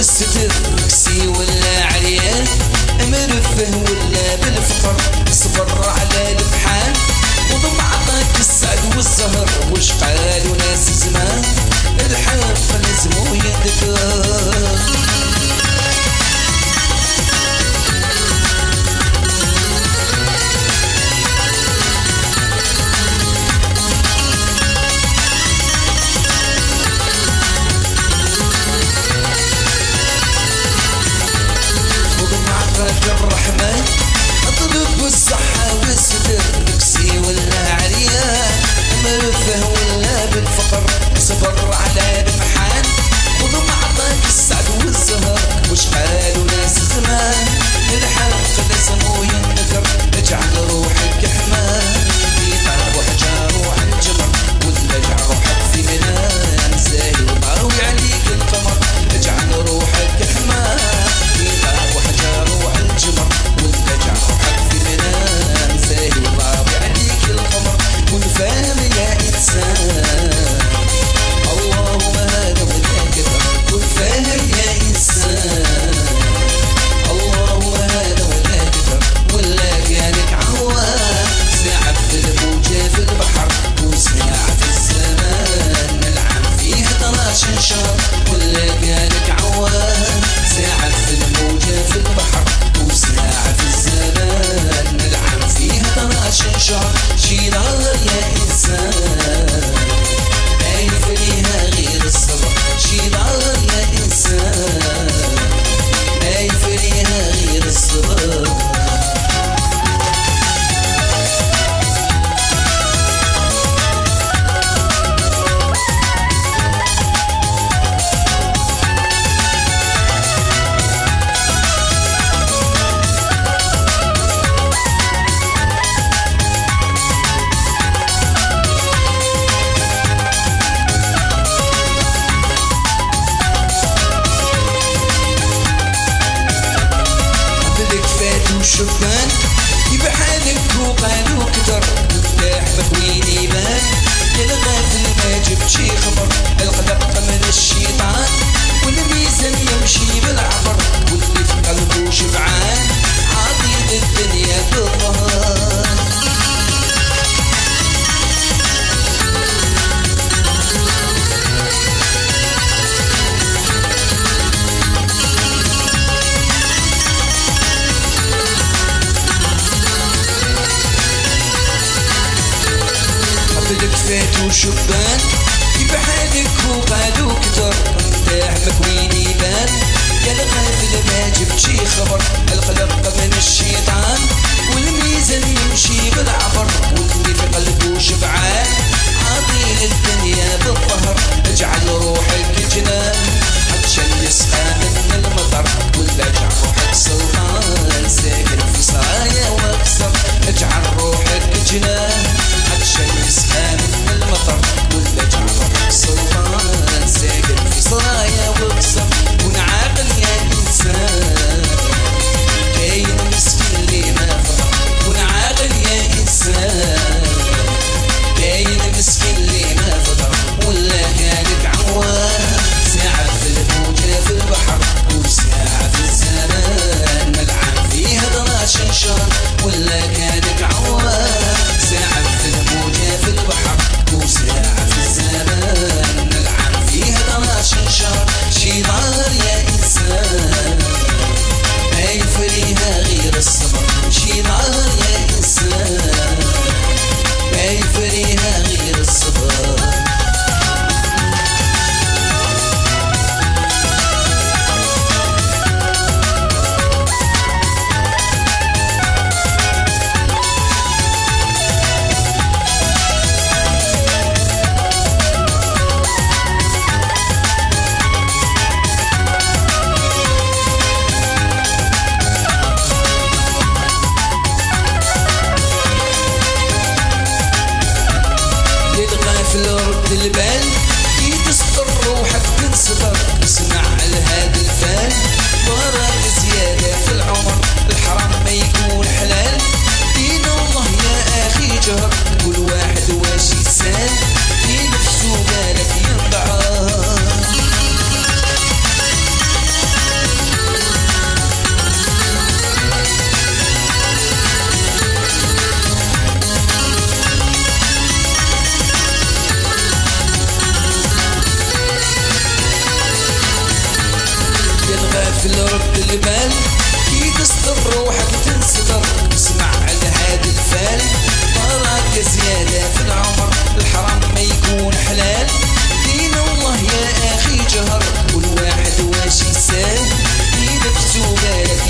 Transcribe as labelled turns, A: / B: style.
A: بالستر سي ولا عريان مرفه ولا بالفقر صبر على البحان وضم عطاك السعد والزهر وشقال وناس وشفان. يبحالك وقال وقدر. مفتاح بخوين يبان للغافل ما جبت شي خبر. القلق من الشيطان. والميزان يمشي بالعبر. واللي في قلبه شبعان عاد بيت وشبان. كيف حالك وقالوا كتر مرتاح مكوين يبان. يا القلب لما جبتشي خبر القلق من الشيطان. والميزان يمشي بالعبر واللي في قلبه شبعان. في الأرض البال. كي تصبر روحك تنصبر اسمع على هذا الفال. برد زيادة في العمر الحرام ما يكون حلال. دين الله يا أخي جهر. كل واحد واش يسال. في نفسه بالك ينصبر تلعب بالبال كي تسطر روحك تنصدر اسمع على هاد الفال. بركة زيادة في الحرام ما يكون حلال. دين الله يا أخي جهر والواحد واش يسال إذا فتو بالك